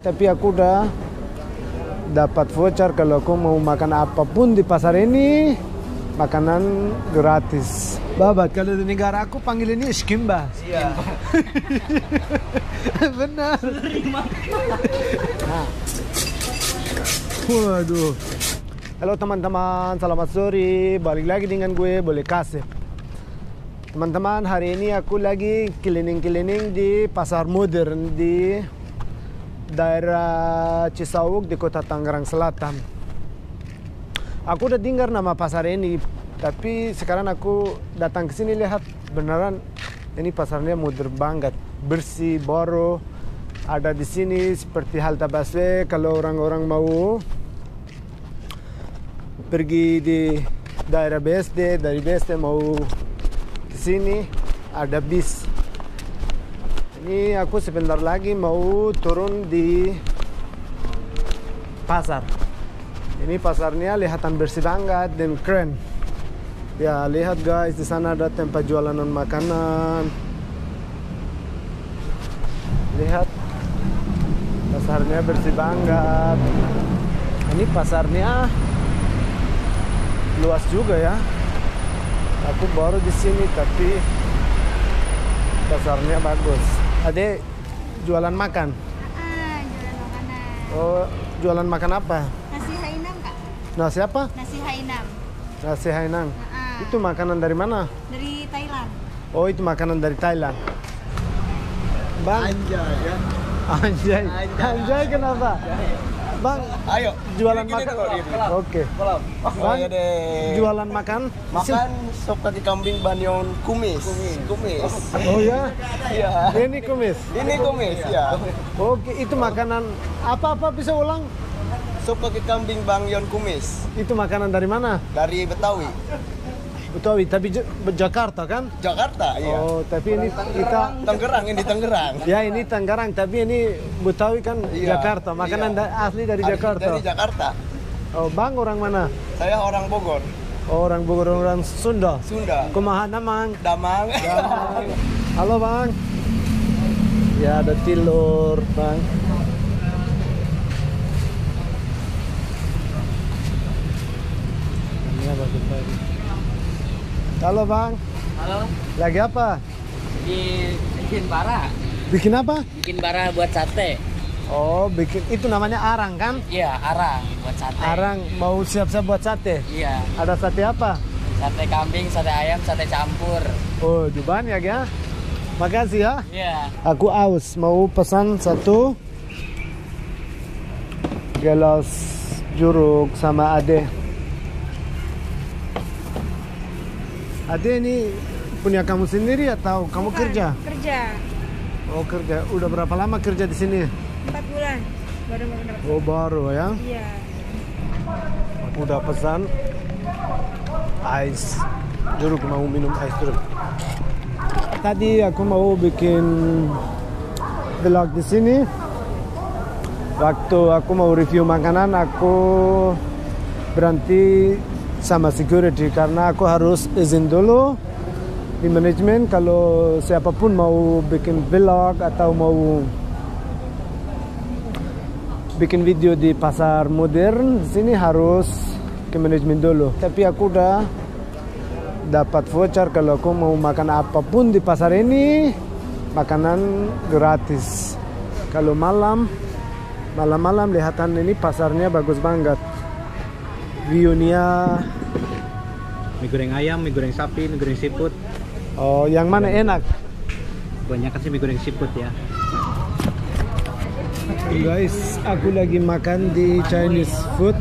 Tapi aku udah dapat voucher kalau aku mau makan apa pun di pasar ini makanan gratis. Babat kalau di negara aku panggil ini skimba. Iya. Benar. Nah. Waduh. Halo teman-teman, selamat sore. Balik lagi dengan gue, boleh kasih. Teman-teman, hari ini aku lagi keliling-keliling di pasar modern di daerah Cisauk di kota Tangerang Selatan. Aku udah dengar nama pasar ini, tapi sekarang aku datang ke sini lihat beneran ini pasarnya modern banget, bersih, baru. Ada di sini seperti halte busway kalau orang-orang mau pergi di daerah BSD, dari BSD mau ke sini ada bis. Ini aku sebentar lagi mau turun di pasar. Ini pasarnya lihatan bersih banget dan keren. Ya lihat guys di sana ada tempat jualan makanan. Lihat pasarnya bersih banget. Ini pasarnya luas juga ya. Aku baru di sini tapi pasarnya bagus. Ade jualan makan. Ah, jualan makanan. Oh, jualan makan apa? Nasi Hainam, Kak. Nasi apa? Nasi Hainam. Nasi Hainang. Ah, Itu makanan dari mana? dari Thailand. Oh, itu makanan dari Thailand. Bang, Anjay ya. anjay. Anjay. Anjay kenapa? Bang, Ayo. Jualan Gini, makan. Oke. Kolam. Bang, Iya deh. jualan makan? Makan sop kaki kambing banyon kumis. Kumis. Oh ya? Iya. Ini kumis. Ini kumis ya. Oke, itu makanan apa-apa bisa ulang? Sop kaki kambing banyon kumis Itu makanan dari mana? dari Betawi. Betawi, tapi J- Jakarta kan? Jakarta, iya. Oh, tapi ini kita Tangerang ini Tangerang. Ya ini Tangerang, tapi ini Betawi kan Iya, Jakarta. Makanan iya. asli dari Asli Jakarta. Dari Jakarta. Oh, Bang orang mana? Saya orang Bogor, Oh, orang Bogor, orang Sunda. Sunda. Kumaha namang? Damang. Halo Bang. Ya ada tilur Bang. Ini apa kembali? Halo Bang, Halo, lagi apa? di bikin bara, Bikin apa? bikin bara buat sate. Oh, bikin itu namanya arang kan? Iya, arang buat sate. Arang mau siap-siap buat sate. Iya, Ada sate apa? sate kambing, sate ayam, sate campur. Oh, di banyak ya. Makasih ya. Iya. Aku aus mau pesan satu gelas jeruk sama Ade. Ade ini punya kamu sendiri atau kamu Bukan, kerja? Kerja. Oh kerja. Udah berapa lama kerja di sini? Empat bulan. Baru mau dapat. Oh baru ya. Iya. Udah pesan ice jeruk mau minum ice jeruk. Tadi aku mau bikin vlog di sini. Waktu aku mau review makanan, aku berhenti sama security karena aku harus izin dulu di manajemen kalau siapa pun mau bikin vlog atau mau bikin video di pasar modern di sini harus ke manajemen dulu. Tapi aku udah dapat voucher kalau aku mau makan apa pun di pasar ini makanan gratis. Kalau malam malam-malam lihatan ini pasarnya bagus banget. View-nya mie goreng ayam, mie goreng sapi, mie goreng siput. oh yang mana enak? Banyak sih mie goreng siput ya. Guys, aku lagi makan di Chinese food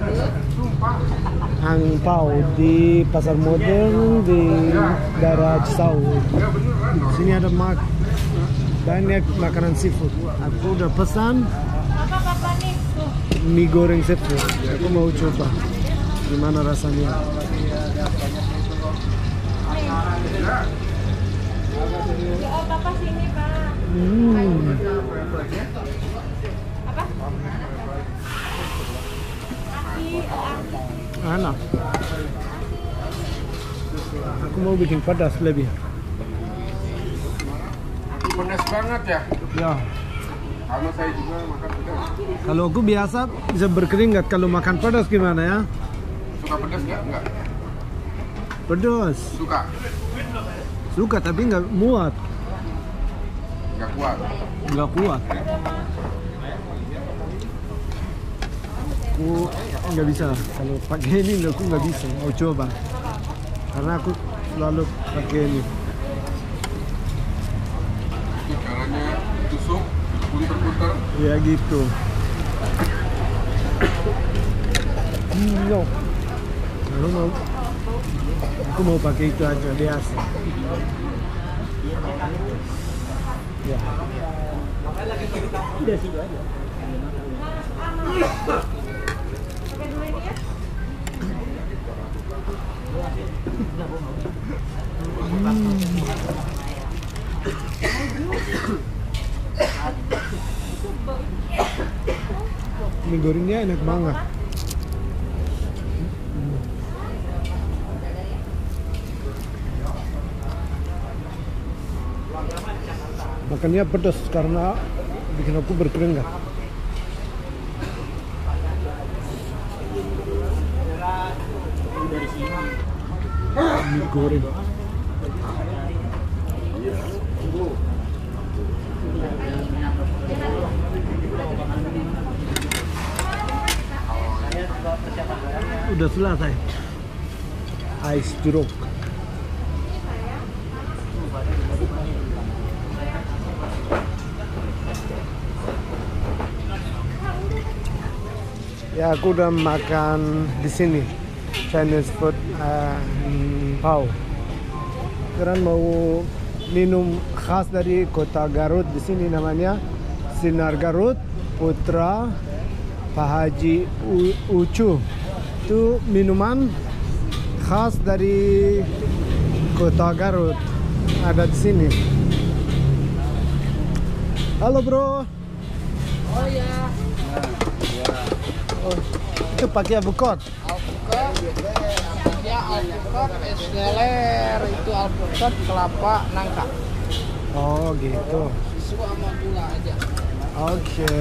Hang Pao di pasar modern di daerah Cisau. Di sini ada mak banyak makanan seafood. Aku udah pesan mie goreng seafood. Aku mau coba gimana rasanya. Oh, Papa sini, Pak. Hmm. Apa? Enak. Aku mau bikin pedas lebih. Pedas banget ya. Ya. Sama saya juga makan pedas. Kalau aku biasa bisa berkeringat. Kalau makan pedas gimana ya? Suka pedas nggak? Nggak. Pedas. Suka. Suka tapi nggak muat. Nggak kuat. Nggak kuat. Aku nggak bisa. Kalau pakai ini aku nggak bisa. Mau coba. Karena aku selalu pakai ini. Itu caranya tusuk, kulit berputar. Ya gitu. Hmm, Kalau mau, aku mau pakai itu aja biasa. Ya. Mie gorengnya enak banget. Makannya pedas karena bikin aku berkeringat. Mie goreng. Udah selesai. Ice jeruk. Ya aku udah makan di sini Chinese food uh, pau. Sekarang mau minum khas dari kota Garut di sini namanya Sinar Garut Putra Pak Haji U- Ucu. Itu minuman khas dari kota Garut ada di sini. Halo bro. Oh iya. Oh, itu pakai avocado. alpukat ya alpukat es teler itu alpukat kelapa nangka Oh gitu. susu sama gula aja Oke.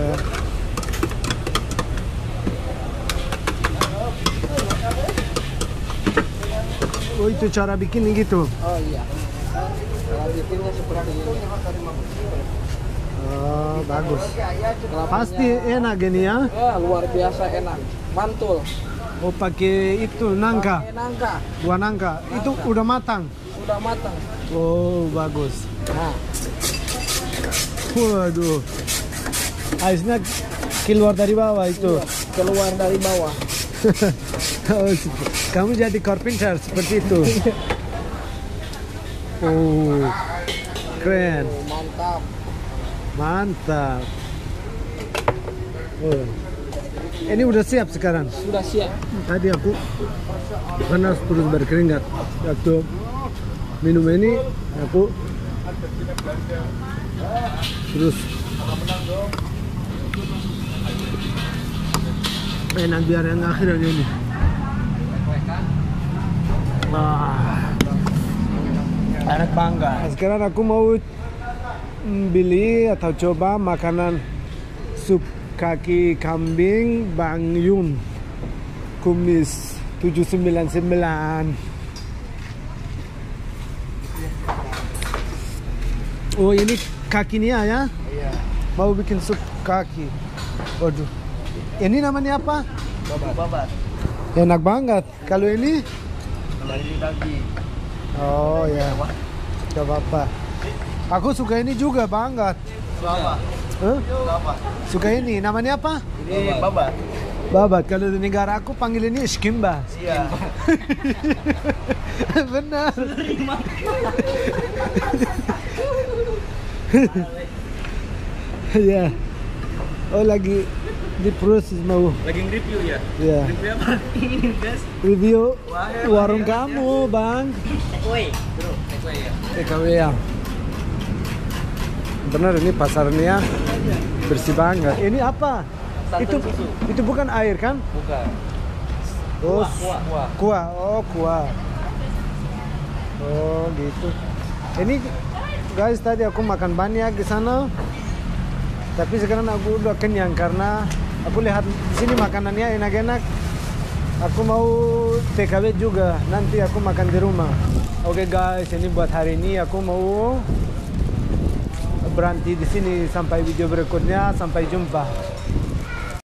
Oh itu cara bikin gitu. oh iya cara bikinnya seperti ini bagus. Kelapanya- Pasti enak gini ya. ya luar biasa enak mantul Oh pakai itu nangka, pakai nangka buah nangka. Itu udah matang. udah matang Oh bagus. nah Waduh. Aisnya keluar dari bawah itu. keluar dari bawah Oh, Kamu jadi carpenter seperti itu. Oh, keren, mantap mantap. Oh. Ini udah siap sekarang. sudah siap Tadi aku panas terus berkeringat. Waktu minum ini aku terus enak biar yang akhir aja ini. Wah, enak bangga. Sekarang aku mau beli atau coba makanan sup kaki kambing Bang Yun kumis 799 Oh ini kakinya ya? iya. Mau bikin sup kaki. Waduh. Ini namanya apa? babat. Babat. Enak banget. Kalau ini? daging. Oh ya. Gak apa-apa Aku suka ini juga banget apa Huh? apa Suka ini Namanya apa? ini babat Babat. Kalau di negara aku panggil ini skimba iya. Benar. Ya Oh lagi di proses mau. Lagi review ya? Ya review apa? Ini guys review warung kamu bang. Takeaway. Bro, takeaway ya. TKW ya benar ini pasarnya bersih banget. Ini apa? Santan itu susu. itu bukan air kan? Bukan. Oh kuah kuah. kuah. Oh kuah. Oh gitu. Ini guys tadi aku makan banyak di sana. Tapi sekarang aku udah kenyang karena Aku lihat di sini makanannya enak-enak. Aku mau TKW juga. Nanti aku makan di rumah. Oke guys, ini buat hari ini aku mau berhenti di sini sampai video berikutnya. Sampai jumpa.